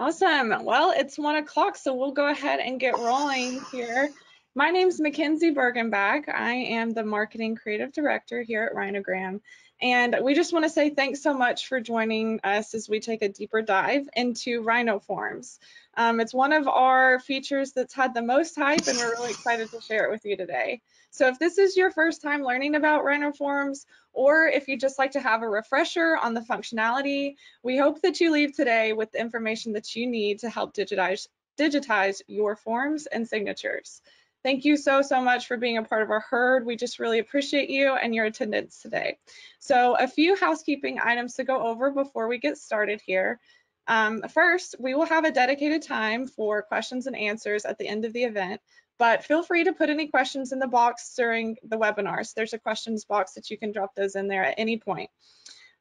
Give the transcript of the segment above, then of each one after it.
Awesome. Well, it's one o'clock, so we'll go ahead and get rolling here. My name is Mackenzie Bergenbach. I am the Marketing Creative Director here at Rhinogram. And we just want to say thanks so much for joining us as we take a deeper dive into Rhino Forms. Um, it's one of our features that's had the most hype, and we're really excited to share it with you today. So if this is your first time learning about Rhino Forms, or if you'd just like to have a refresher on the functionality, we hope that you leave today with the information that you need to help digitize, digitize your forms and signatures. Thank you so, so much for being a part of our herd. We just really appreciate you and your attendance today. So a few housekeeping items to go over before we get started here. Um, first, we will have a dedicated time for questions and answers at the end of the event, but feel free to put any questions in the box during the webinar. So there's a questions box that you can drop those in there at any point.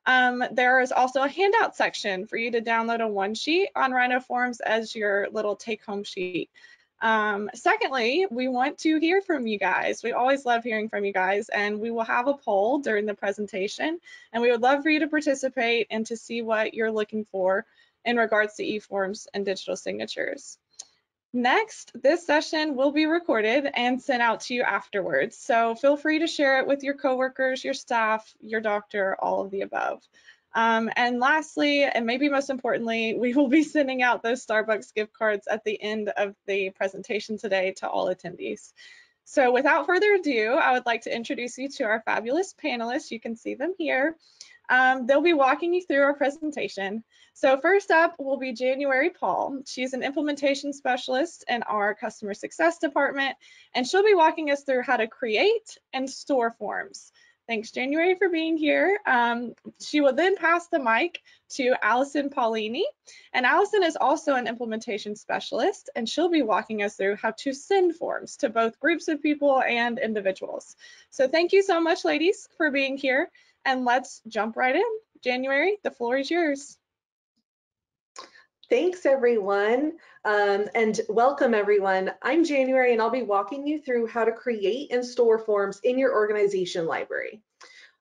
Um, there is also a handout section for you to download a one sheet on Rhino Forms as your little take home sheet. Um, secondly, we want to hear from you guys. We always love hearing from you guys, and we will have a poll during the presentation, and we would love for you to participate and to see what you're looking for in regards to e-forms and digital signatures. Next, this session will be recorded and sent out to you afterwards. So feel free to share it with your coworkers, your staff, your doctor, all of the above. Um, and lastly, and maybe most importantly, we will be sending out those Starbucks gift cards at the end of the presentation today to all attendees. So without further ado, I would like to introduce you to our fabulous panelists. You can see them here. Um, they'll be walking you through our presentation. So first up will be January Paul. She's an implementation specialist in our customer success department, and she'll be walking us through how to create and store forms. Thanks, January, for being here. Um, she will then pass the mic to Allison Paulini. And Allison is also an implementation specialist, and she'll be walking us through how to send forms to both groups of people and individuals. So thank you so much, ladies, for being here and let's jump right in. January, the floor is yours. Thanks everyone um, and welcome everyone. I'm January and I'll be walking you through how to create and store forms in your organization library.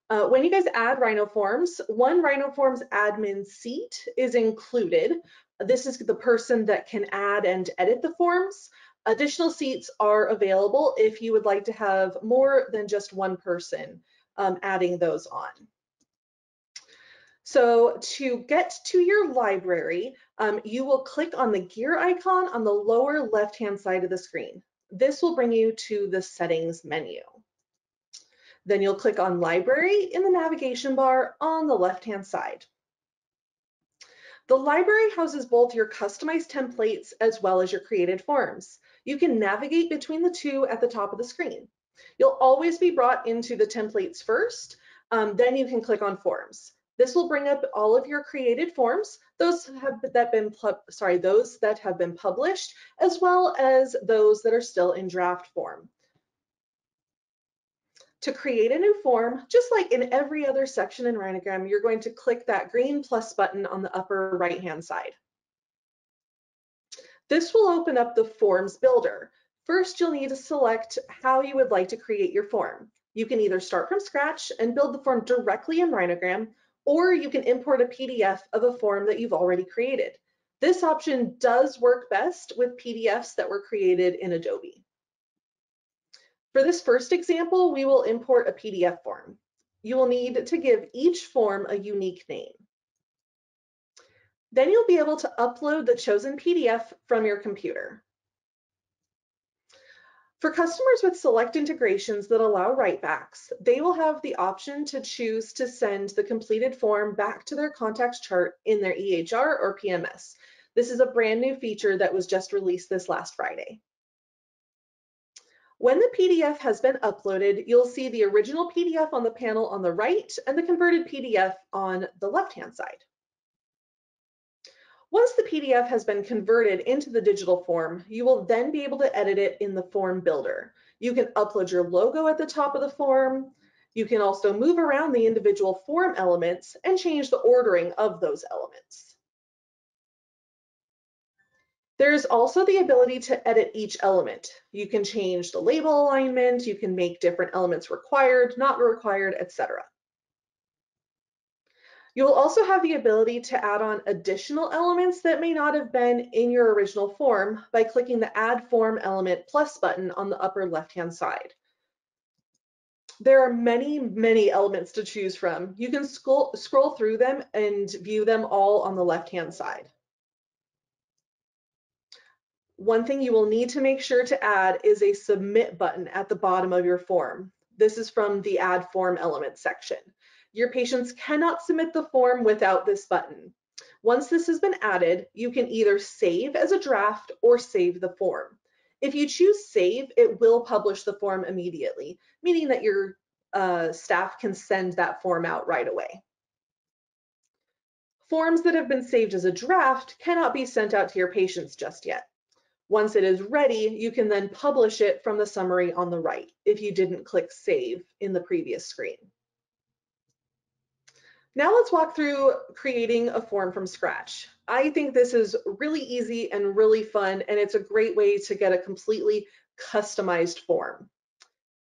Uh, when you guys add Rhino Forms, one Rhino Forms admin seat is included. This is the person that can add and edit the forms. Additional seats are available if you would like to have more than just one person um, adding those on. So to get to your library, um, you will click on the gear icon on the lower left-hand side of the screen. This will bring you to the settings menu. Then you'll click on library in the navigation bar on the left-hand side. The library houses both your customized templates as well as your created forms. You can navigate between the two at the top of the screen. You'll always be brought into the templates first, um, then you can click on forms. This will bring up all of your created forms, those have that been sorry, those that have been published, as well as those that are still in draft form. To create a new form, just like in every other section in Rhinogram, you're going to click that green plus button on the upper right-hand side. This will open up the Forms Builder. First, you'll need to select how you would like to create your form. You can either start from scratch and build the form directly in Rhinogram, or you can import a PDF of a form that you've already created. This option does work best with PDFs that were created in Adobe. For this first example, we will import a PDF form. You will need to give each form a unique name. Then you'll be able to upload the chosen PDF from your computer. For customers with select integrations that allow writebacks, they will have the option to choose to send the completed form back to their contacts chart in their EHR or PMS. This is a brand new feature that was just released this last Friday. When the PDF has been uploaded, you'll see the original PDF on the panel on the right and the converted PDF on the left-hand side. Once the PDF has been converted into the digital form, you will then be able to edit it in the form builder. You can upload your logo at the top of the form. You can also move around the individual form elements and change the ordering of those elements. There's also the ability to edit each element. You can change the label alignment, you can make different elements required, not required, etc. You will also have the ability to add on additional elements that may not have been in your original form by clicking the Add Form Element Plus button on the upper left-hand side. There are many, many elements to choose from. You can scroll, scroll through them and view them all on the left-hand side. One thing you will need to make sure to add is a Submit button at the bottom of your form. This is from the Add Form Element section. Your patients cannot submit the form without this button. Once this has been added, you can either save as a draft or save the form. If you choose save, it will publish the form immediately, meaning that your uh, staff can send that form out right away. Forms that have been saved as a draft cannot be sent out to your patients just yet. Once it is ready, you can then publish it from the summary on the right if you didn't click save in the previous screen. Now let's walk through creating a form from scratch. I think this is really easy and really fun, and it's a great way to get a completely customized form.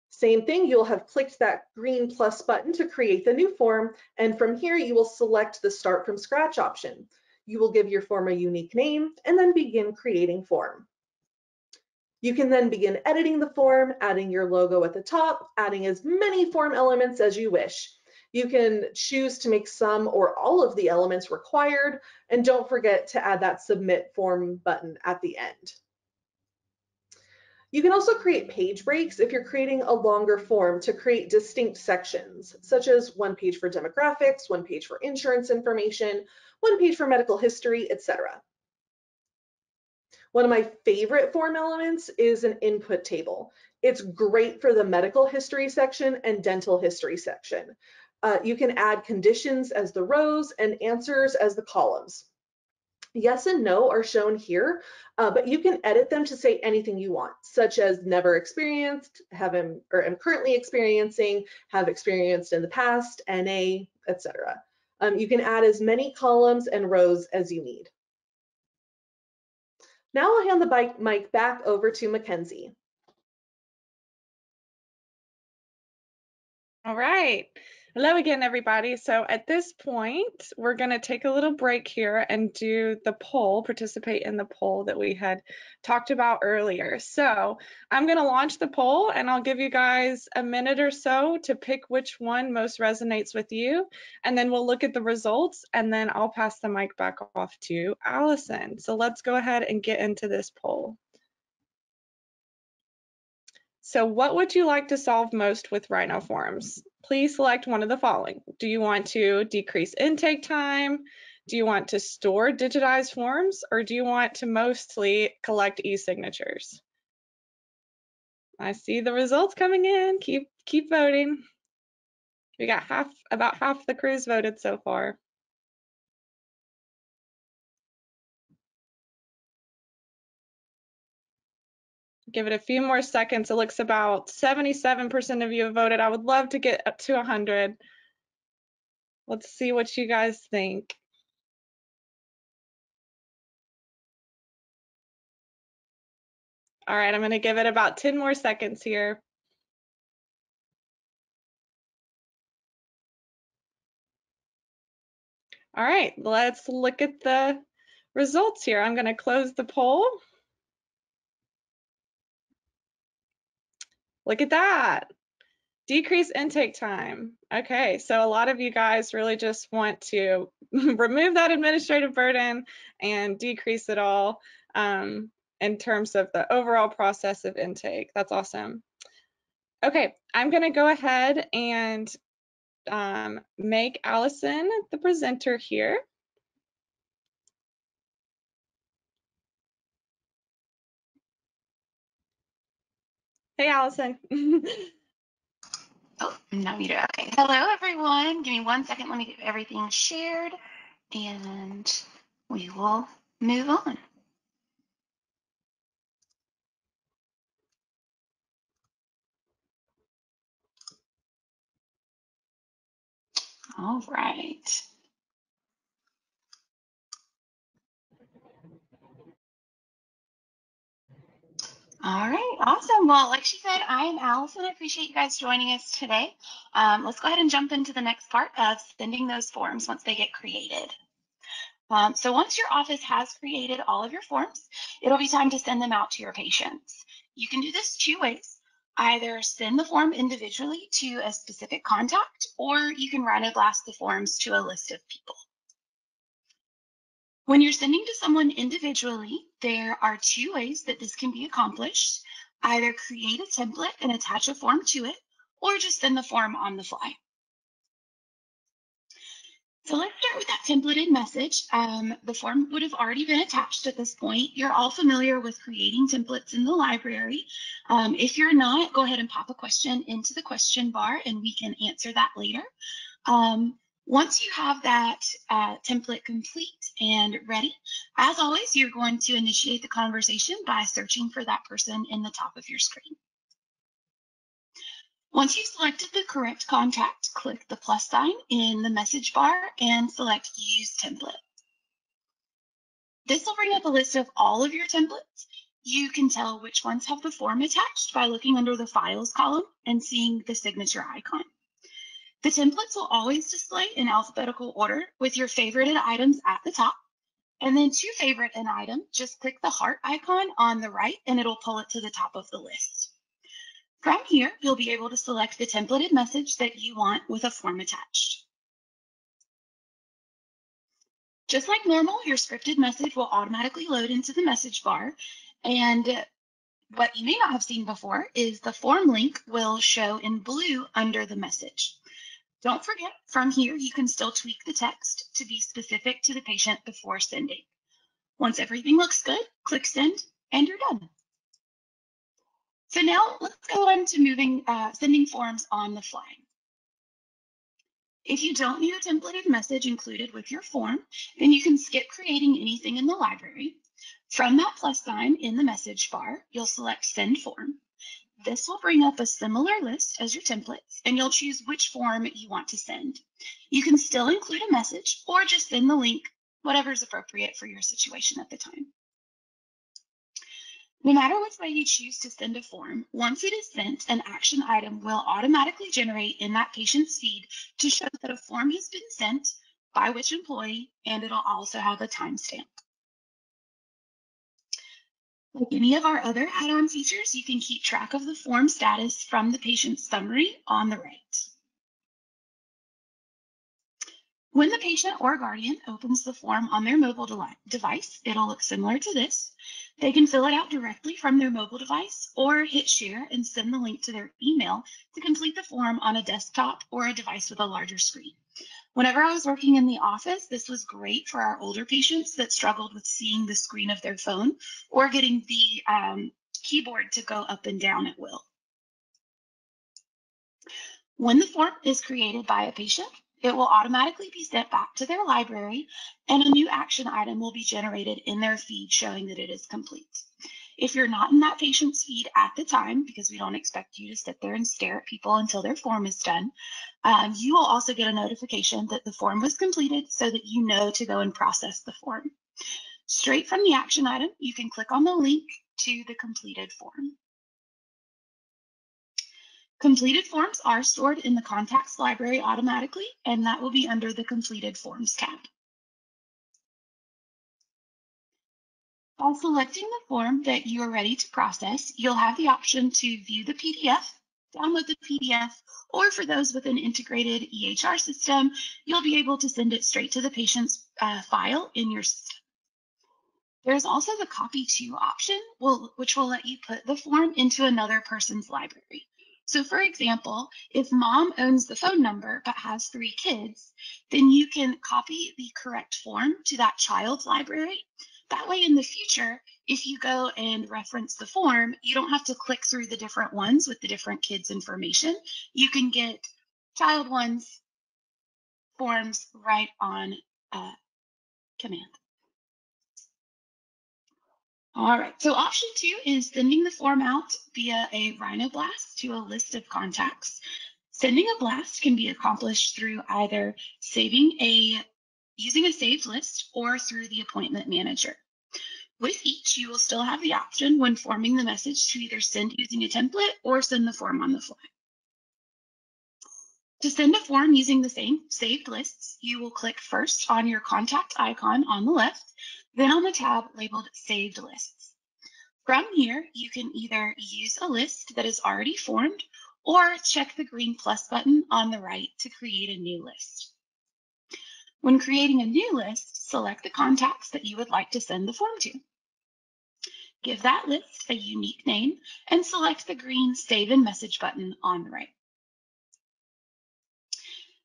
Same thing, you'll have clicked that green plus button to create the new form, and from here you will select the start from scratch option. You will give your form a unique name and then begin creating form. You can then begin editing the form, adding your logo at the top, adding as many form elements as you wish. You can choose to make some or all of the elements required, and don't forget to add that submit form button at the end. You can also create page breaks if you're creating a longer form to create distinct sections, such as one page for demographics, one page for insurance information, one page for medical history, etc. One of my favorite form elements is an input table. It's great for the medical history section and dental history section. Uh, you can add conditions as the rows and answers as the columns. Yes and no are shown here, uh, but you can edit them to say anything you want, such as never experienced, have him, or am currently experiencing, have experienced in the past, NA, etc. Um, you can add as many columns and rows as you need. Now I'll hand the mic back over to Mackenzie. All right. Hello again, everybody. So at this point, we're going to take a little break here and do the poll, participate in the poll that we had talked about earlier. So I'm going to launch the poll and I'll give you guys a minute or so to pick which one most resonates with you. And then we'll look at the results and then I'll pass the mic back off to Allison. So let's go ahead and get into this poll. So what would you like to solve most with Rhino Forms? Please select one of the following. Do you want to decrease intake time? Do you want to store digitized forms? Or do you want to mostly collect e-signatures? I see the results coming in. Keep keep voting. We got half about half the crews voted so far. Give it a few more seconds. It looks about 77% of you have voted. I would love to get up to 100. Let's see what you guys think. All right, I'm going to give it about 10 more seconds here. All right, let's look at the results here. I'm going to close the poll. Look at that. Decrease intake time. Okay, so a lot of you guys really just want to remove that administrative burden and decrease it all um, in terms of the overall process of intake. That's awesome. Okay, I'm going to go ahead and um, make Allison the presenter here. Hey, Allison. oh, not muted. Okay. Hello, everyone. Give me one second. Let me get everything shared and we will move on. All right. All right, awesome. Well, like she said, I am Allison. I appreciate you guys joining us today. Um, let's go ahead and jump into the next part of sending those forms once they get created. Um, so once your office has created all of your forms, it'll be time to send them out to your patients. You can do this two ways. Either send the form individually to a specific contact, or you can rhinoblast the forms to a list of people. When you're sending to someone individually, there are two ways that this can be accomplished. Either create a template and attach a form to it, or just send the form on the fly. So let's start with that templated message. Um, the form would have already been attached at this point. You're all familiar with creating templates in the library. Um, if you're not, go ahead and pop a question into the question bar and we can answer that later. Um, once you have that uh, template complete and ready, as always, you're going to initiate the conversation by searching for that person in the top of your screen. Once you've selected the correct contact, click the plus sign in the message bar and select Use Template. This will bring up a list of all of your templates. You can tell which ones have the form attached by looking under the Files column and seeing the signature icon. The templates will always display in alphabetical order with your favorited items at the top. And then to favorite an item, just click the heart icon on the right and it'll pull it to the top of the list. From here, you'll be able to select the templated message that you want with a form attached. Just like normal, your scripted message will automatically load into the message bar. And what you may not have seen before is the form link will show in blue under the message. Don't forget, from here, you can still tweak the text to be specific to the patient before sending. Once everything looks good, click send and you're done. So now let's go on to moving, uh, sending forms on the fly. If you don't need a templated message included with your form, then you can skip creating anything in the library. From that plus sign in the message bar, you'll select send form this will bring up a similar list as your templates, and you'll choose which form you want to send. You can still include a message or just send the link, whatever is appropriate for your situation at the time. No matter which way you choose to send a form, once it is sent, an action item will automatically generate in that patient's feed to show that a form has been sent by which employee, and it'll also have a timestamp. Like any of our other add-on features, you can keep track of the form status from the patient's summary on the right. When the patient or guardian opens the form on their mobile de device, it'll look similar to this. They can fill it out directly from their mobile device or hit share and send the link to their email to complete the form on a desktop or a device with a larger screen. Whenever I was working in the office, this was great for our older patients that struggled with seeing the screen of their phone or getting the um, keyboard to go up and down at will. When the form is created by a patient, it will automatically be sent back to their library and a new action item will be generated in their feed showing that it is complete. If you're not in that patient's feed at the time, because we don't expect you to sit there and stare at people until their form is done, um, you will also get a notification that the form was completed so that you know to go and process the form. Straight from the action item, you can click on the link to the completed form. Completed forms are stored in the contacts library automatically, and that will be under the completed forms tab. By selecting the form that you are ready to process, you'll have the option to view the PDF, download the PDF, or for those with an integrated EHR system, you'll be able to send it straight to the patient's uh, file in your system. There's also the copy to option, which will let you put the form into another person's library. So for example, if mom owns the phone number but has three kids, then you can copy the correct form to that child's library that way in the future, if you go and reference the form, you don't have to click through the different ones with the different kids' information. You can get child ones forms right on uh, command. All right, so option two is sending the form out via a Rhinoblast to a list of contacts. Sending a blast can be accomplished through either saving a using a saved list or through the appointment manager. With each, you will still have the option when forming the message to either send using a template or send the form on the fly. To send a form using the same saved lists, you will click first on your contact icon on the left, then on the tab labeled Saved Lists. From here, you can either use a list that is already formed or check the green plus button on the right to create a new list. When creating a new list, select the contacts that you would like to send the form to. Give that list a unique name and select the green Save and Message button on the right.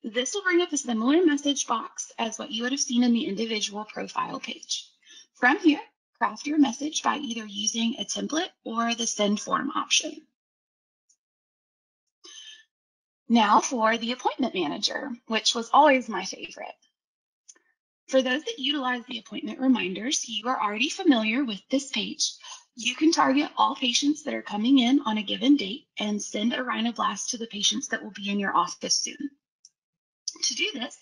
This will bring up a similar message box as what you would have seen in the individual profile page. From here, craft your message by either using a template or the send form option. Now for the appointment manager, which was always my favorite. For those that utilize the appointment reminders, you are already familiar with this page. You can target all patients that are coming in on a given date and send a rhinoblast to the patients that will be in your office soon. To do this,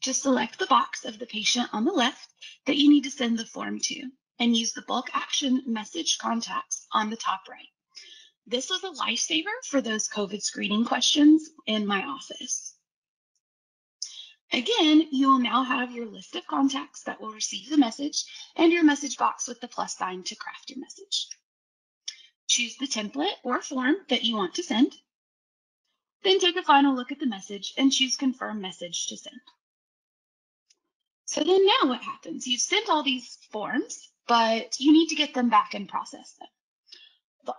just select the box of the patient on the left that you need to send the form to and use the bulk action message contacts on the top right. This was a lifesaver for those COVID screening questions in my office. Again, you will now have your list of contacts that will receive the message and your message box with the plus sign to craft your message. Choose the template or form that you want to send then take a final look at the message and choose confirm message to send. So then now what happens? You've sent all these forms, but you need to get them back and process them.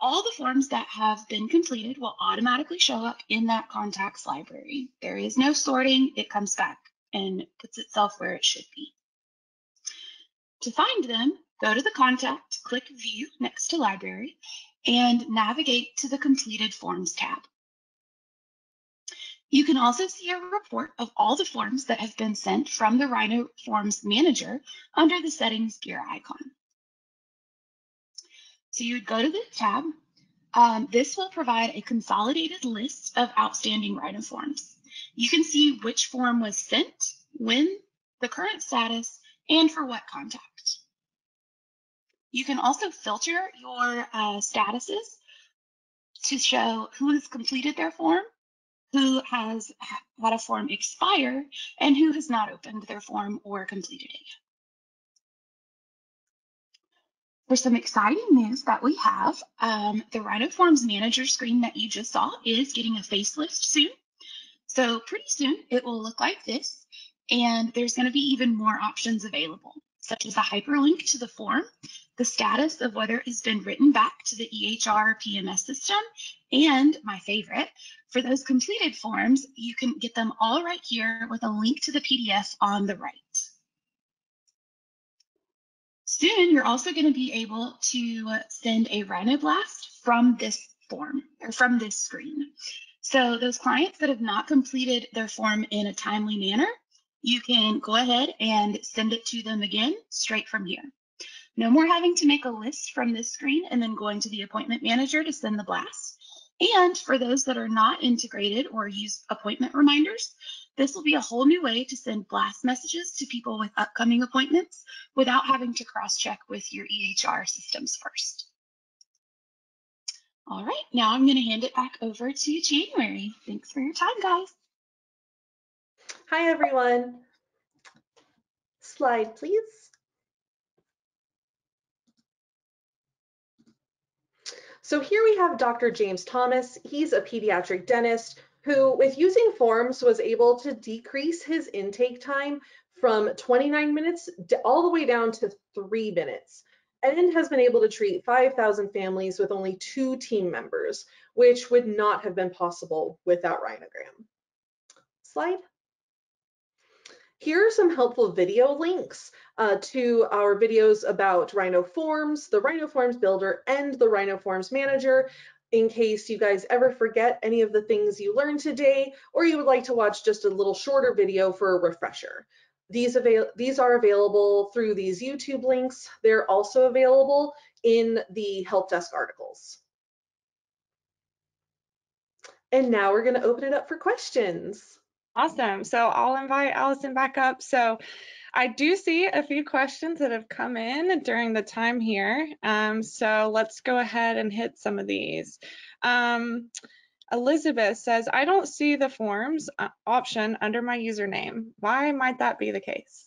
All the forms that have been completed will automatically show up in that contacts library. There is no sorting, it comes back and puts itself where it should be. To find them, go to the contact, click view next to library, and navigate to the completed forms tab. You can also see a report of all the forms that have been sent from the Rhino Forms Manager under the Settings gear icon. So you would go to the tab. Um, this will provide a consolidated list of outstanding Rhino forms. You can see which form was sent, when, the current status, and for what contact. You can also filter your uh, statuses to show who has completed their form who has had a form expire and who has not opened their form or completed it yet. For some exciting news that we have, um, the Rhino Forms Manager screen that you just saw is getting a facelift soon. So pretty soon it will look like this, and there's going to be even more options available, such as a hyperlink to the form, the status of whether it has been written back to the EHR PMS system, and my favorite, for those completed forms, you can get them all right here with a link to the PDF on the right. Soon, you're also going to be able to send a Rhinoblast from this form or from this screen. So those clients that have not completed their form in a timely manner, you can go ahead and send it to them again straight from here. No more having to make a list from this screen and then going to the appointment manager to send the blast. And for those that are not integrated or use appointment reminders, this will be a whole new way to send blast messages to people with upcoming appointments without having to cross-check with your EHR systems first. All right, now I'm going to hand it back over to January. Thanks for your time, guys. Hi, everyone. Slide, please. So here we have Dr. James Thomas. He's a pediatric dentist who, with using forms, was able to decrease his intake time from 29 minutes all the way down to three minutes and has been able to treat 5,000 families with only two team members, which would not have been possible without Rhinogram. Slide. Here are some helpful video links uh, to our videos about Rhino Forms, the Rhino Forms Builder, and the Rhino Forms Manager in case you guys ever forget any of the things you learned today, or you would like to watch just a little shorter video for a refresher. These, avail these are available through these YouTube links. They're also available in the help desk articles. And now we're gonna open it up for questions. Awesome. So I'll invite Allison back up. So I do see a few questions that have come in during the time here. Um, so let's go ahead and hit some of these. Um, Elizabeth says, I don't see the forms uh, option under my username. Why might that be the case?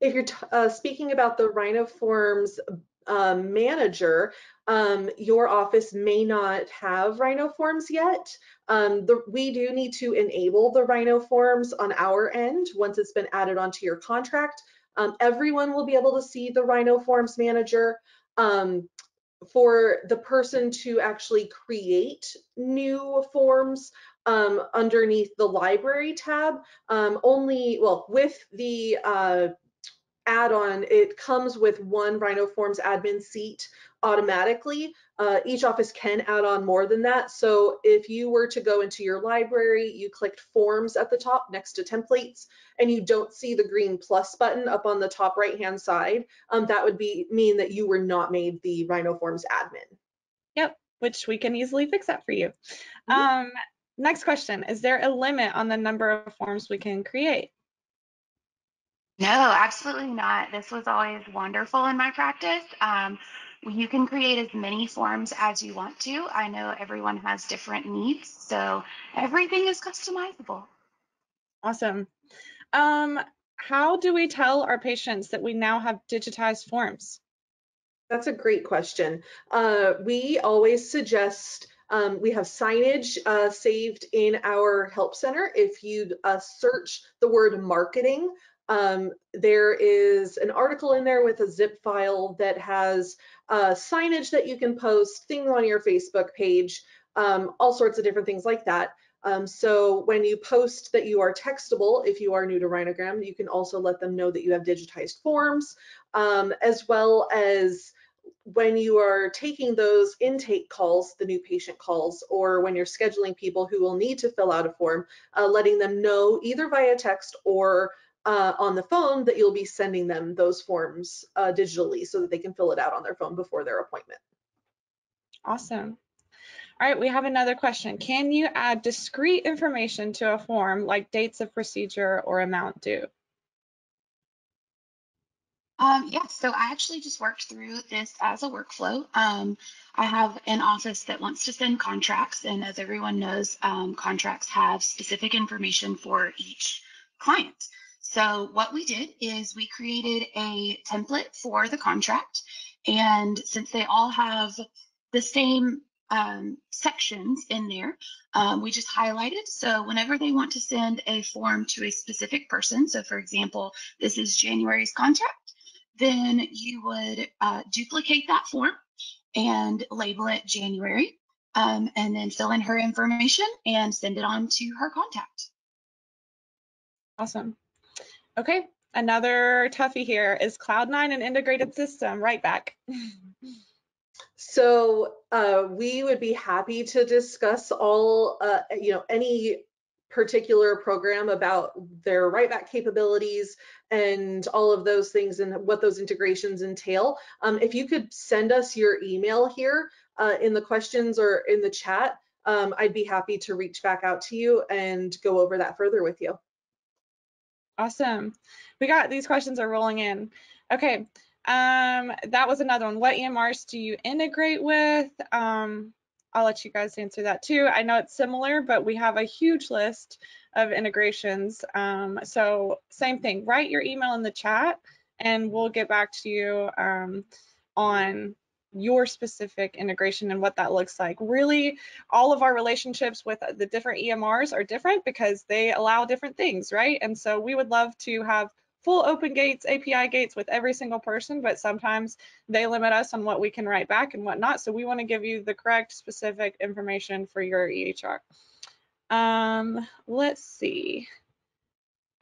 If you're uh, speaking about the Rhino Forms um, manager, um, your office may not have Rhino Forms yet. Um, the, we do need to enable the Rhino Forms on our end once it's been added onto your contract. Um, everyone will be able to see the Rhino Forms manager. Um, for the person to actually create new forms um, underneath the library tab, um, only, well, with the uh, add-on, it comes with one Rhino Forms admin seat automatically. Uh, each office can add on more than that. So if you were to go into your library, you clicked forms at the top next to templates, and you don't see the green plus button up on the top right-hand side, um, that would be mean that you were not made the Rhino Forms admin. Yep, which we can easily fix that for you. Mm -hmm. um, next question, is there a limit on the number of forms we can create? No, absolutely not. This was always wonderful in my practice. Um, you can create as many forms as you want to. I know everyone has different needs, so everything is customizable. Awesome. Um, how do we tell our patients that we now have digitized forms? That's a great question. Uh, we always suggest um, we have signage uh, saved in our help center. If you uh, search the word marketing, um, there is an article in there with a zip file that has uh, signage that you can post, things on your Facebook page, um, all sorts of different things like that. Um, so when you post that you are textable, if you are new to Rhinogram, you can also let them know that you have digitized forms, um, as well as when you are taking those intake calls, the new patient calls, or when you're scheduling people who will need to fill out a form, uh, letting them know either via text or uh, on the phone that you'll be sending them those forms uh, digitally so that they can fill it out on their phone before their appointment. Awesome. All right, we have another question. Can you add discrete information to a form like dates of procedure or amount due? Um, yes, so I actually just worked through this as a workflow. Um, I have an office that wants to send contracts, and as everyone knows, um, contracts have specific information for each client. So what we did is we created a template for the contract. And since they all have the same um, sections in there, um, we just highlighted. So whenever they want to send a form to a specific person, so for example, this is January's contract, then you would uh, duplicate that form and label it January, um, and then fill in her information and send it on to her contact. Awesome. Okay, another toughie here is Cloud9 an integrated system, write back. so uh, we would be happy to discuss all, uh, you know, any particular program about their write back capabilities and all of those things and what those integrations entail. Um, if you could send us your email here uh, in the questions or in the chat, um, I'd be happy to reach back out to you and go over that further with you. Awesome. We got these questions are rolling in. Okay. Um, that was another one. What EMRs do you integrate with? Um, I'll let you guys answer that too. I know it's similar, but we have a huge list of integrations. Um, so same thing, write your email in the chat and we'll get back to you um, on your specific integration and what that looks like. Really, all of our relationships with the different EMRs are different because they allow different things, right? And so we would love to have full open gates, API gates with every single person, but sometimes they limit us on what we can write back and whatnot. So we want to give you the correct specific information for your EHR. Um, let's see.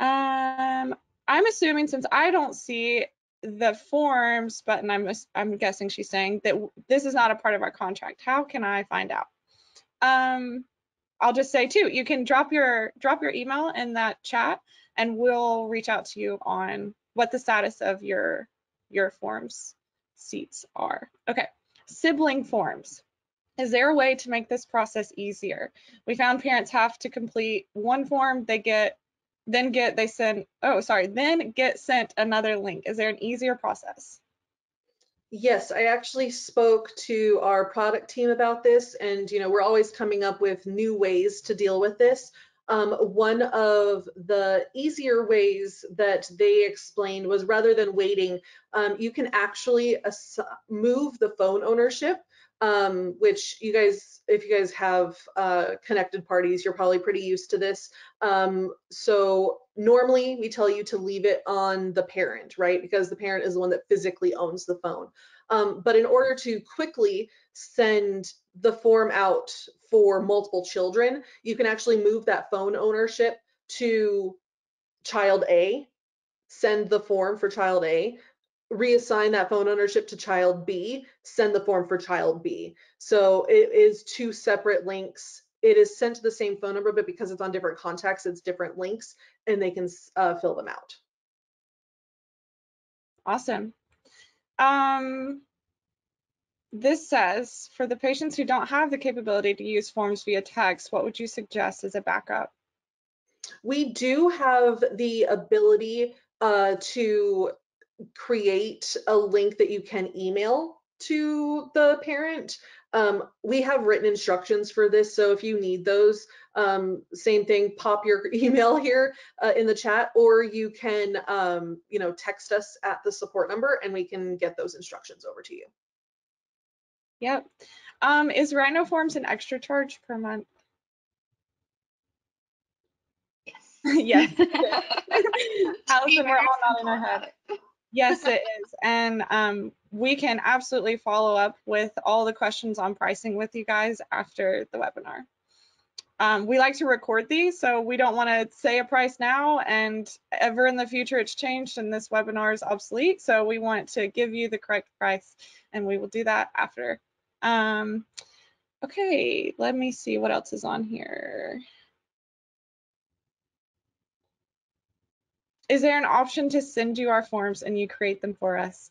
Um, I'm assuming since I don't see the forms button, I'm, I'm guessing she's saying that this is not a part of our contract. How can I find out? Um, I'll just say too, you can drop your drop your email in that chat and we'll reach out to you on what the status of your your forms seats are. Okay, sibling forms. Is there a way to make this process easier? We found parents have to complete one form, they get then get they send oh sorry then get sent another link is there an easier process Yes, I actually spoke to our product team about this, and you know we're always coming up with new ways to deal with this. Um, one of the easier ways that they explained was rather than waiting, um, you can actually move the phone ownership um, which you guys, if you guys have uh, connected parties, you're probably pretty used to this. Um, so normally we tell you to leave it on the parent, right? Because the parent is the one that physically owns the phone. Um, but in order to quickly send the form out for multiple children, you can actually move that phone ownership to child A, send the form for child A, reassign that phone ownership to child B, send the form for child B. So it is two separate links. It is sent to the same phone number, but because it's on different contacts, it's different links and they can uh, fill them out. Awesome. Um, this says, for the patients who don't have the capability to use forms via text, what would you suggest as a backup? We do have the ability uh, to create a link that you can email to the parent. Um, we have written instructions for this, so if you need those, um, same thing, pop your email here uh, in the chat, or you can, um, you know, text us at the support number and we can get those instructions over to you. Yep. Um, is Rhino Forms an extra charge per month? Yes. yes. Allison, we're all nodding our head. Yes, it is. And um, we can absolutely follow up with all the questions on pricing with you guys after the webinar. Um, we like to record these, so we don't want to say a price now and ever in the future it's changed and this webinar is obsolete. So we want to give you the correct price and we will do that after. Um, okay, let me see what else is on here. Is there an option to send you our forms and you create them for us?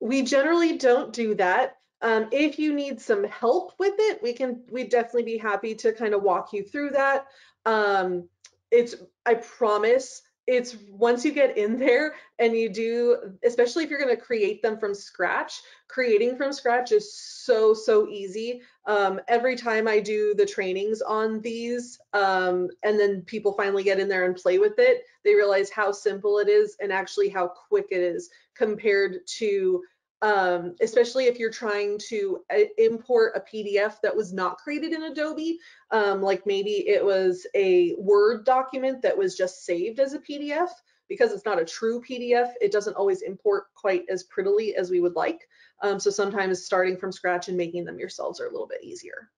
We generally don't do that. Um, if you need some help with it, we can, we'd definitely be happy to kind of walk you through that. Um, it's, I promise, it's once you get in there and you do, especially if you're going to create them from scratch, creating from scratch is so, so easy. Um, every time I do the trainings on these um, and then people finally get in there and play with it, they realize how simple it is and actually how quick it is compared to um, especially if you're trying to uh, import a PDF that was not created in Adobe, um, like maybe it was a Word document that was just saved as a PDF. Because it's not a true PDF, it doesn't always import quite as prettily as we would like. Um, so sometimes starting from scratch and making them yourselves are a little bit easier.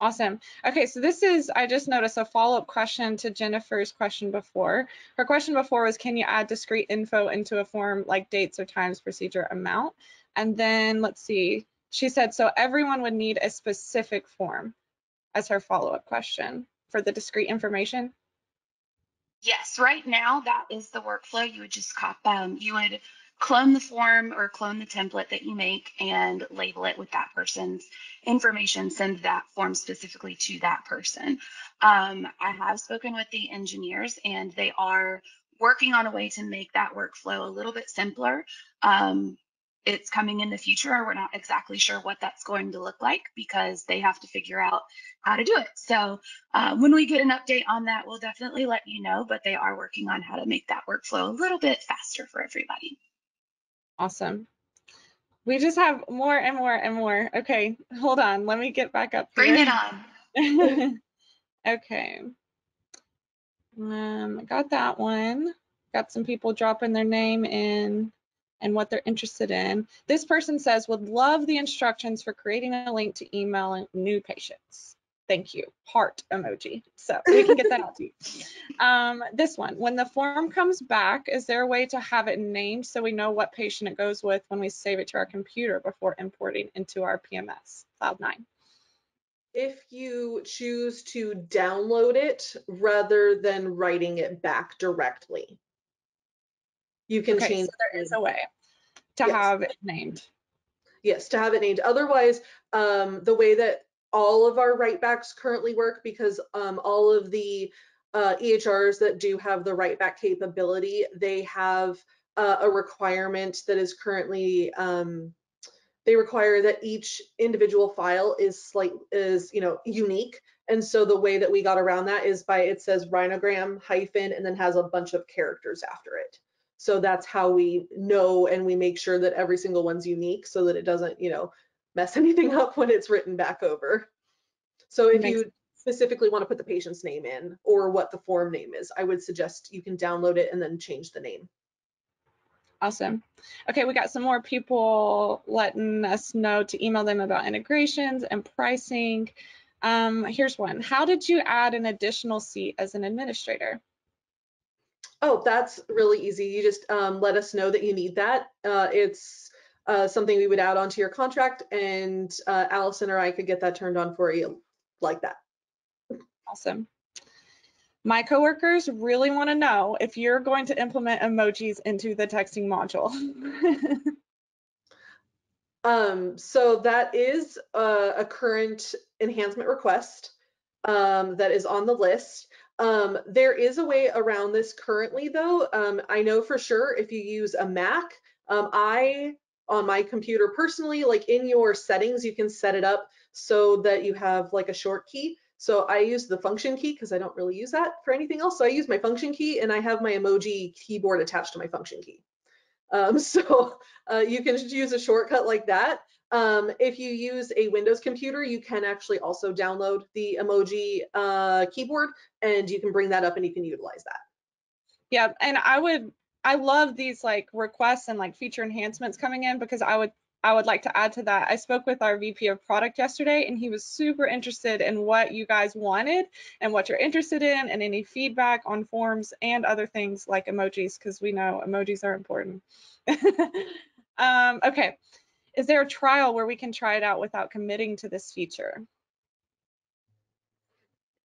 Awesome. Okay, so this is, I just noticed a follow-up question to Jennifer's question before. Her question before was, can you add discrete info into a form like dates or times, procedure, amount? And then let's see, she said, so everyone would need a specific form as her follow-up question for the discrete information? Yes, right now that is the workflow. You would just copy, um, you would clone the form or clone the template that you make and label it with that person's information, send that form specifically to that person. Um, I have spoken with the engineers and they are working on a way to make that workflow a little bit simpler. Um, it's coming in the future. Or we're not exactly sure what that's going to look like because they have to figure out how to do it. So uh, when we get an update on that, we'll definitely let you know, but they are working on how to make that workflow a little bit faster for everybody. Awesome. We just have more and more and more. Okay, hold on. Let me get back up here. Bring it on. okay. Um, I got that one. Got some people dropping their name in and what they're interested in. This person says, would love the instructions for creating a link to email new patients thank you heart emoji. So we can get that out to you. Um, this one when the form comes back is there a way to have it named so we know what patient it goes with when we save it to our computer before importing into our pms cloud9 if you choose to download it rather than writing it back directly. You can okay, change so there is a way to yes. have it named. Yes to have it named. Otherwise um, the way that all of our right writebacks currently work because um, all of the uh, EHRs that do have the write back capability, they have uh, a requirement that is currently um, they require that each individual file is slight is you know unique. And so the way that we got around that is by it says rhinogram hyphen and then has a bunch of characters after it. So that's how we know and we make sure that every single one's unique so that it doesn't you know mess anything up when it's written back over so if you specifically want to put the patient's name in or what the form name is i would suggest you can download it and then change the name Awesome. Okay, we got some more people letting us know to email them about integrations and pricing. Um, here's one. How did you add an additional seat as an administrator? Oh, that's really easy. You just um, let us know that you need that. Uh, it's uh, something we would add onto your contract and uh, Allison or I could get that turned on for you like that. Awesome. My coworkers really want to know if you're going to implement emojis into the texting module. um, so that is a, a current enhancement request um, that is on the list. Um, there is a way around this currently though. Um, I know for sure if you use a Mac, um, I on my computer personally, like in your settings, you can set it up so that you have like a short key. So I use the function key because I don't really use that for anything else. So I use my function key and I have my emoji keyboard attached to my function key. Um, so uh, you can just use a shortcut like that. Um, if you use a Windows computer, you can actually also download the emoji uh, keyboard and you can bring that up and you can utilize that. Yeah, and I would, I love these like requests and like feature enhancements coming in because I would I would like to add to that. I spoke with our VP of product yesterday and he was super interested in what you guys wanted and what you're interested in and any feedback on forms and other things like emojis because we know emojis are important. um, okay, is there a trial where we can try it out without committing to this feature?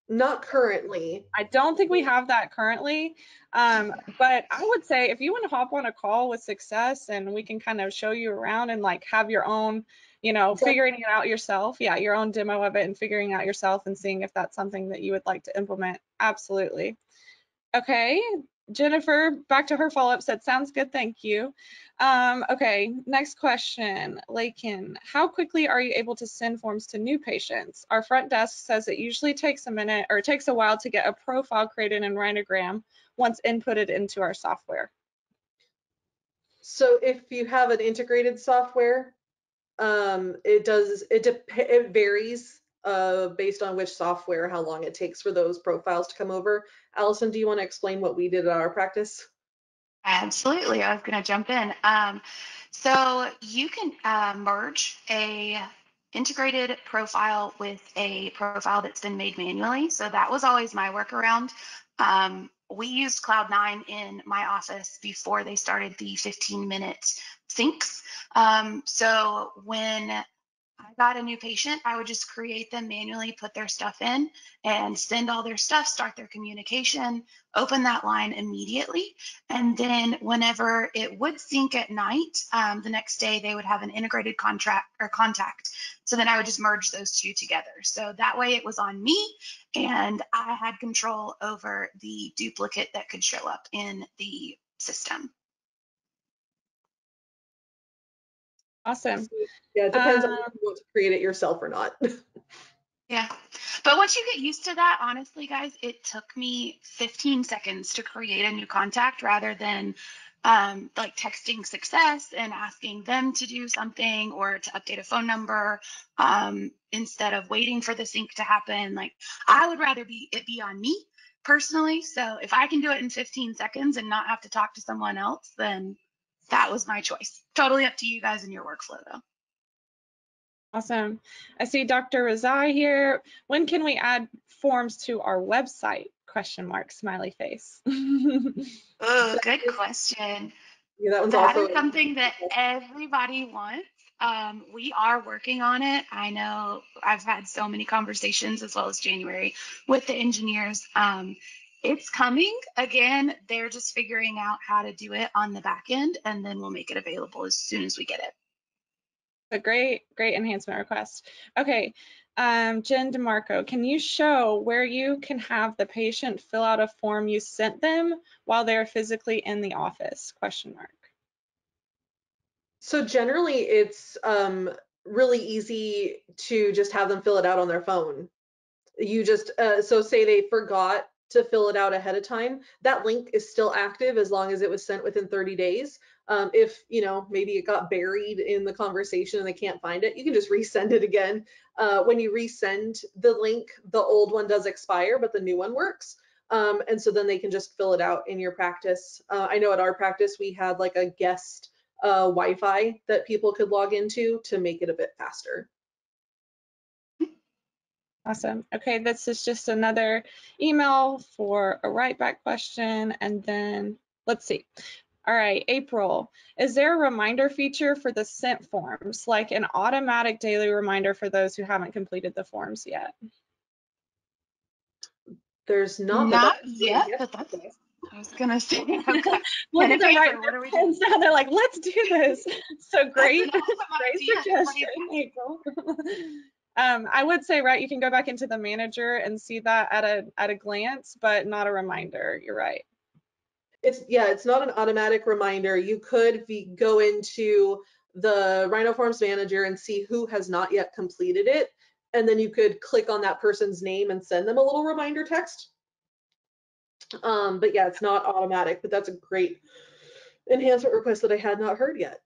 Not currently. I don't think we have that currently, um, but I would say if you want to hop on a call with success and we can kind of show you around and like have your own, you know, figuring it out yourself. Yeah, your own demo of it and figuring out yourself and seeing if that's something that you would like to implement. Absolutely. Okay, Jennifer, back to her follow-up, said, sounds good, thank you. Um, okay, next question, Lakin, how quickly are you able to send forms to new patients? Our front desk says it usually takes a minute or it takes a while to get a profile created in Rhinogram once inputted into our software. So if you have an integrated software, um, it does, it, it varies uh, based on which software, how long it takes for those profiles to come over. Allison, do you want to explain what we did at our practice? Absolutely. I was going to jump in. Um, so you can uh, merge a integrated profile with a profile that's been made manually. So that was always my workaround. Um, we used Cloud9 in my office before they started the 15 minute syncs. Um, so when I got a new patient, I would just create them manually, put their stuff in, and send all their stuff, start their communication, open that line immediately. And then whenever it would sync at night, um, the next day they would have an integrated contract or contact. So then I would just merge those two together. So that way it was on me and I had control over the duplicate that could show up in the system. Awesome. Yeah, it depends um, on if you want to create it yourself or not. yeah. But once you get used to that, honestly, guys, it took me 15 seconds to create a new contact rather than um, like texting success and asking them to do something or to update a phone number um, instead of waiting for the sync to happen. Like I would rather be it be on me personally. So if I can do it in 15 seconds and not have to talk to someone else, then that was my choice. Totally up to you guys and your workflow though. Awesome. I see Dr. Razai here. When can we add forms to our website? Question mark, smiley face. oh, good question. Yeah, that one's that also is something that everybody wants. Um, we are working on it. I know I've had so many conversations as well as January with the engineers. Um, it's coming. Again, they're just figuring out how to do it on the back end, and then we'll make it available as soon as we get it. a great, great enhancement request. Okay, um, Jen DeMarco, can you show where you can have the patient fill out a form you sent them while they're physically in the office? Question mark. So generally it's um, really easy to just have them fill it out on their phone. You just, uh, so say they forgot to fill it out ahead of time, that link is still active as long as it was sent within 30 days. Um, if, you know, maybe it got buried in the conversation and they can't find it, you can just resend it again. Uh, when you resend the link, the old one does expire, but the new one works. Um, and so then they can just fill it out in your practice. Uh, I know at our practice, we had like a guest uh, Wi-Fi that people could log into to make it a bit faster. Awesome. Okay, this is just another email for a write back question. And then let's see. All right, April, is there a reminder feature for the sent forms, like an automatic daily reminder for those who haven't completed the forms yet? There's not. Not yet, but that's, I was gonna say. Okay. Look at and them right what are we pens down. They're like, let's do this. So great, That's an awesome great idea. What do you suggestion, April. Um, I would say, right, you can go back into the manager and see that at a at a glance, but not a reminder. You're right. It's yeah, it's not an automatic reminder. You could be, go into the Rhino Forms manager and see who has not yet completed it, and then you could click on that person's name and send them a little reminder text. Um, but yeah, it's not automatic, but that's a great enhancement request that I had not heard yet.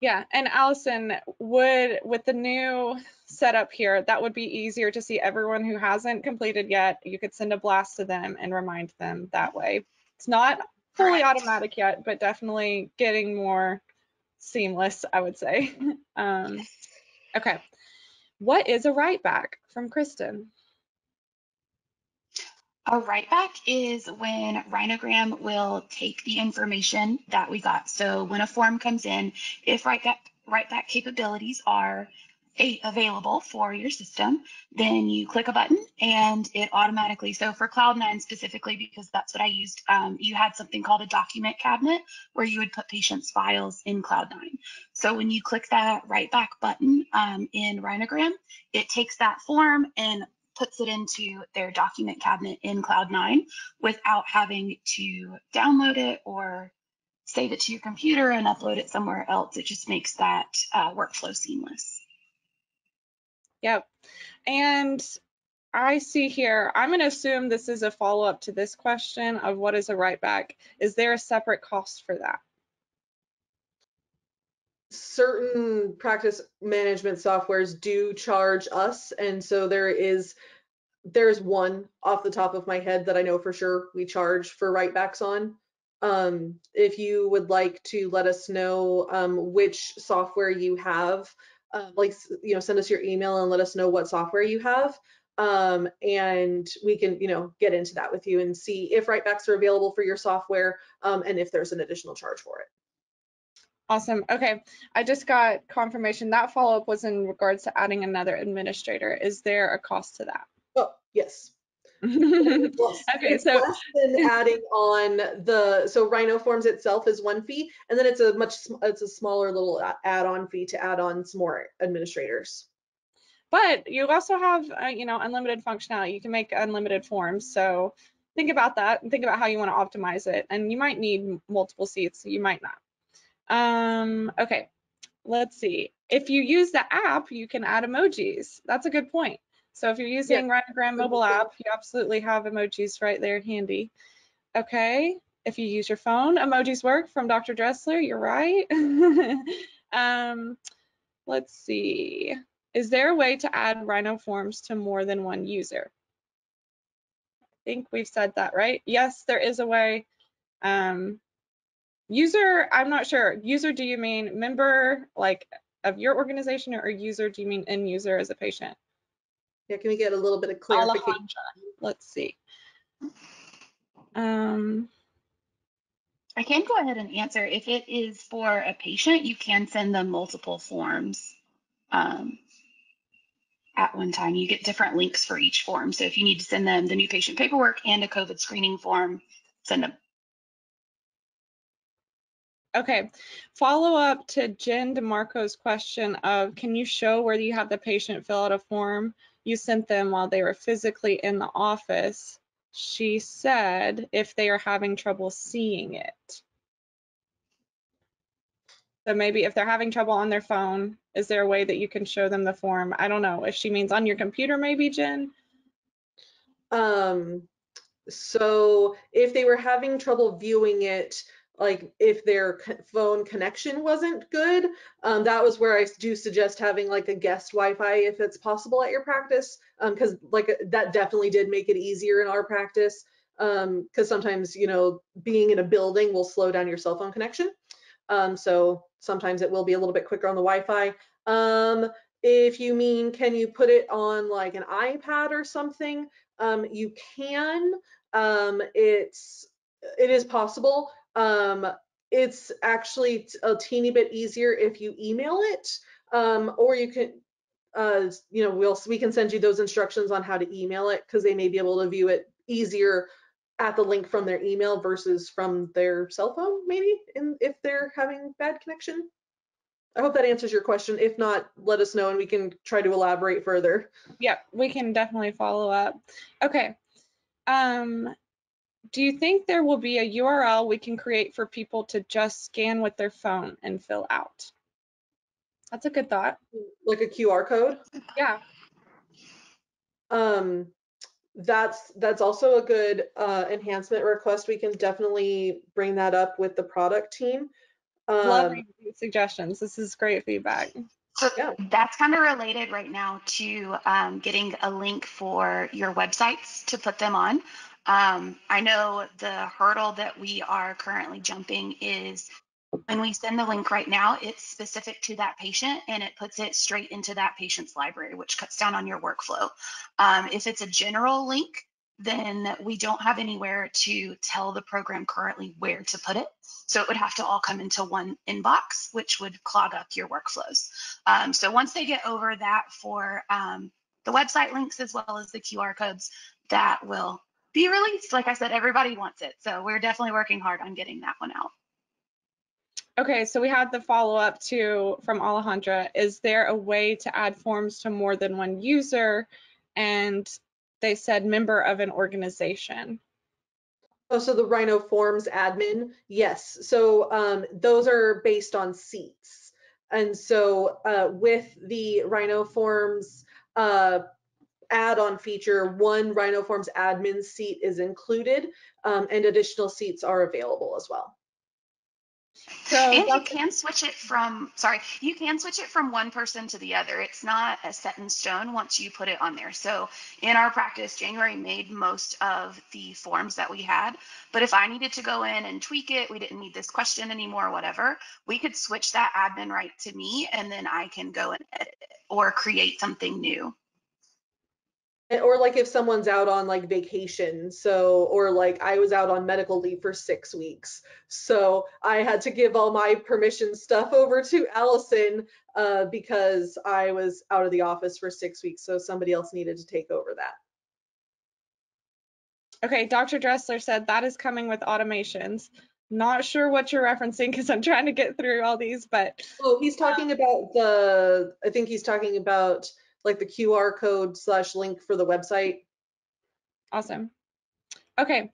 Yeah, and Allison, would with the new setup here, that would be easier to see everyone who hasn't completed yet. You could send a blast to them and remind them that way. It's not fully Correct. automatic yet, but definitely getting more seamless, I would say. Um, okay. What is a write back from Kristen? A write back is when Rhinogram will take the information that we got. So when a form comes in, if write back, capabilities are available for your system, then you click a button and it automatically, so for Cloud9 specifically, because that's what I used, um, you had something called a document cabinet where you would put patients' files in Cloud9. So when you click that write back button um, in Rhinogram, it takes that form and puts it into their document cabinet in Cloud9 without having to download it or save it to your computer and upload it somewhere else. It just makes that uh, workflow seamless. Yep. And I see here, I'm going to assume this is a follow up to this question of what is a write back. Is there a separate cost for that? Certain practice management softwares do charge us and so there is there's one off the top of my head that I know for sure we charge for write backs on. Um, if you would like to let us know um, which software you have, uh, like you know, send us your email and let us know what software you have, um, and we can you know get into that with you and see if write backs are available for your software um, and if there's an additional charge for it. Awesome. Okay. I just got confirmation that follow up was in regards to adding another administrator. Is there a cost to that? Oh yes. okay, it's so less than adding on the so Rhino Forms itself is one fee, and then it's a much it's a smaller little add-on fee to add on some more administrators. but you also have uh, you know unlimited functionality. You can make unlimited forms. So think about that and think about how you want to optimize it. And you might need multiple seats. You might not. Um, okay, let's see. If you use the app, you can add emojis. That's a good point. So if you're using Rhinogram mobile app, you absolutely have emojis right there handy. Okay, if you use your phone, emojis work from Dr. Dressler, you're right. um, let's see. Is there a way to add Rhino forms to more than one user? I think we've said that, right? Yes, there is a way. Um, user, I'm not sure. User, do you mean member like of your organization or user, do you mean end user as a patient? Yeah, can we get a little bit of clarification? Alejandra. Let's see. Um, I can go ahead and answer. If it is for a patient, you can send them multiple forms um, at one time. You get different links for each form. So if you need to send them the new patient paperwork and a COVID screening form, send them. Okay, follow up to Jen DeMarco's question of, can you show where you have the patient fill out a form you sent them while they were physically in the office? She said if they are having trouble seeing it. So maybe if they're having trouble on their phone, is there a way that you can show them the form? I don't know if she means on your computer, maybe Jen? Um, so if they were having trouble viewing it, like if their phone connection wasn't good, um, that was where I do suggest having like a guest Wi-Fi if it's possible at your practice, because like that definitely did make it easier in our practice. Because sometimes you know being in a building will slow down your cell phone connection. Um, so sometimes it will be a little bit quicker on the Wi-Fi. Um, if you mean, can you put it on like an iPad or something? Um, you can. Um, it's it is possible. Um, it's actually a teeny bit easier if you email it, um, or you can, uh, you know, we'll we can send you those instructions on how to email it because they may be able to view it easier at the link from their email versus from their cell phone, maybe, in, if they're having bad connection. I hope that answers your question. If not, let us know and we can try to elaborate further. Yeah, we can definitely follow up. Okay. Um, do you think there will be a URL we can create for people to just scan with their phone and fill out? That's a good thought. Like a QR code. Yeah. Um, that's that's also a good uh, enhancement request. We can definitely bring that up with the product team. Love Um, reading these suggestions. This is great feedback. So Yeah. that's kind of related right now to um, getting a link for your websites to put them on. Um, I know the hurdle that we are currently jumping is when we send the link right now, it's specific to that patient and it puts it straight into that patient's library, which cuts down on your workflow. Um, if it's a general link, then we don't have anywhere to tell the program currently where to put it. So it would have to all come into one inbox, which would clog up your workflows. Um, so once they get over that for um, the website links as well as the QR codes, that will be released. Like I said, everybody wants it. So we're definitely working hard on getting that one out. Okay, so we had the follow up to from Alejandra. Is there a way to add forms to more than one user? And they said member of an organization. Oh, so the Rhino Forms admin, yes. So um, those are based on seats. And so uh, with the Rhino Forms uh, add-on feature, one Rhino Forms admin seat is included um, and additional seats are available as well. So and you can switch it from sorry you can switch it from one person to the other. It's not a set in stone once you put it on there. So in our practice january made most of the forms that we had. But if i needed to go in and tweak it we didn't need this question anymore whatever we could switch that admin right to me and then i can go and edit it or create something new. And- Or like if someone's out on like vacation, so, or like I was out on medical leave for six weeks. So I had to give all my permission stuff over to Allison uh, because I was out of the office for six weeks. So somebody else needed to take over that. Okay, Dr. Dressler said that is coming with automations. Not sure what you're referencing because I'm trying to get through all these, but Oh, he's talking about the, I think he's talking about like the QR code slash link for the website. awesome. Okay,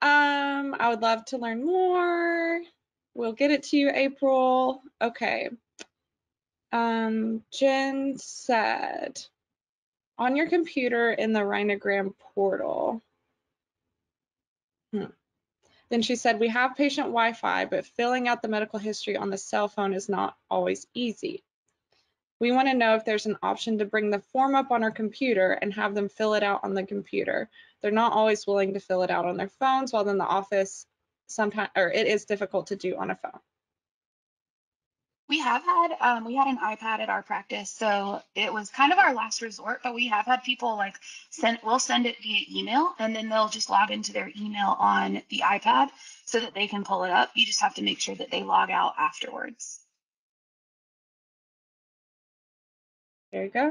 um, I would love to learn more. We'll get it to you, April. Okay. Um, Jen said, on your computer in the Rhinogram portal. Hmm. Then she said, we have patient Wi-Fi, but filling out the medical history on the cell phone is not always easy. We want to know if there's an option to bring the form up on our computer and have them fill it out on the computer. They're not always willing to fill it out on their phones while in the office sometimes, or it is difficult to do on a phone. We have had um, we had an iPad at our practice, so it was kind of our last resort. But we have had people like send we'll send it via email, and then they'll just log into their email on the iPad so that they can pull it up. You just have to make sure that they log out afterwards. There you go.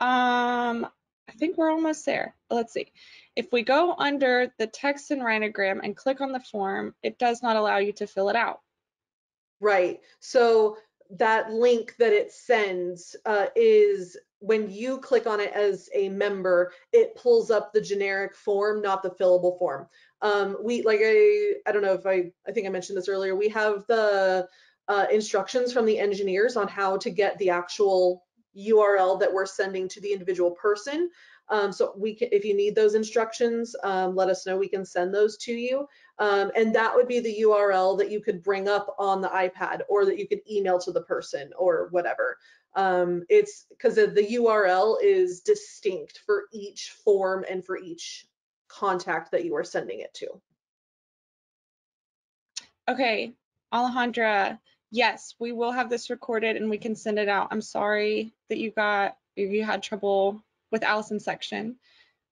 Um, I think we're almost there. Let's see. If we go under the text and rhinogram and click on the form, it does not allow you to fill it out. Right. So that link that it sends uh, is when you click on it as a member, it pulls up the generic form, not the fillable form. Um, we like I I don't know if I I think I mentioned this earlier. We have the uh, instructions from the engineers on how to get the actual URL that we're sending to the individual person. Um, so we can, if you need those instructions, um, let us know. We can send those to you. Um, and that would be the URL that you could bring up on the iPad or that you could email to the person or whatever. Um, it's because the URL is distinct for each form and for each contact that you are sending it to. Okay, Alejandra, yes, we will have this recorded and we can send it out. I'm sorry that you got, you had trouble with Allison's section.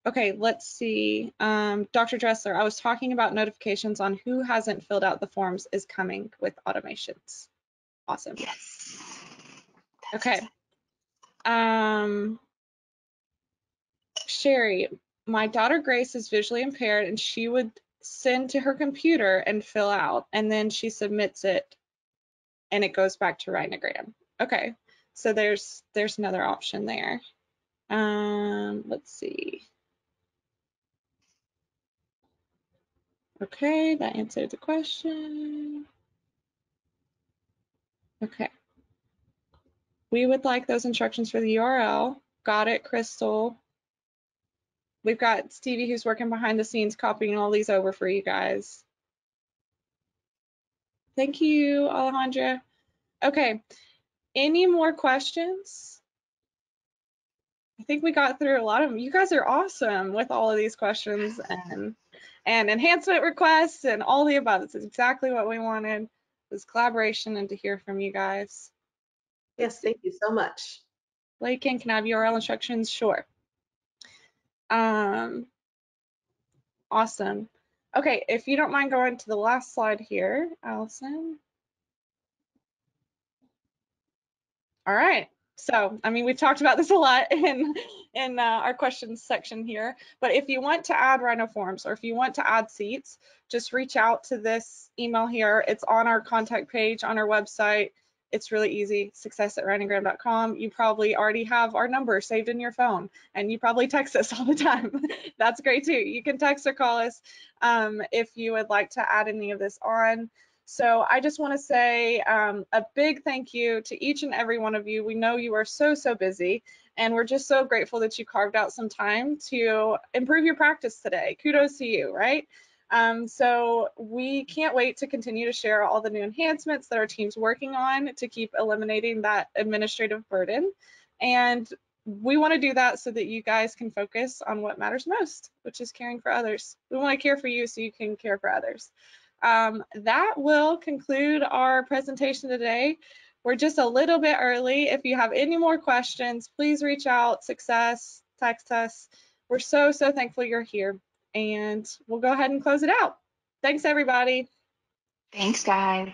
Okay, let's see. Um, Dr. Dressler, I was talking about notifications on who hasn't filled out the forms is coming with automations. Awesome. Yes. Okay. Um, Sherry, my daughter Grace is visually impaired and she would send to her computer and fill out and then she submits it and it goes back to Rhinogram. Okay, so there's there's another option there. Um, let's see. Okay, that answered the question. Okay. We would like those instructions for the URL. Got it, Crystal. We've got Stevie who's working behind the scenes copying all these over for you guys. Thank you, Alejandra. Okay, any more questions? I think we got through a lot of them. You guys are awesome with all of these questions and and enhancement requests and all the above. This is exactly what we wanted, this collaboration and to hear from you guys. Yes, thank you so much. Lakin, can I have URL instructions? Sure. Um, awesome. Okay, if you don't mind going to the last slide here, Allison. All right. So, I mean, we've talked about this a lot in in uh, our questions section here, but if you want to add Rhino forms or if you want to add seats, just reach out to this email here. It's on our contact page on our website. It's really easy, success at rhinogram.com. You probably already have our number saved in your phone and you probably text us all the time. That's great too. You can text or call us um, if you would like to add any of this on. So I just want to say um, a big thank you to each and every one of you. We know you are so, so busy, and we're just so grateful that you carved out some time to improve your practice today. Kudos to you, right? Um, so we can't wait to continue to share all the new enhancements that our team's working on to keep eliminating that administrative burden. And we want to do that so that you guys can focus on what matters most, which is caring for others. We want to care for you so you can care for others. Um, that will conclude our presentation today. We're just a little bit early. If you have any more questions, please reach out, success, text us. We're so, so thankful you're here and we'll go ahead and close it out. Thanks, everybody. Thanks, guys.